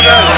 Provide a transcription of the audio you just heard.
Hallelujah.